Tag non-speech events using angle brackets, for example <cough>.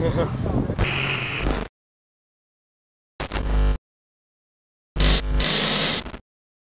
Yeah. <laughs>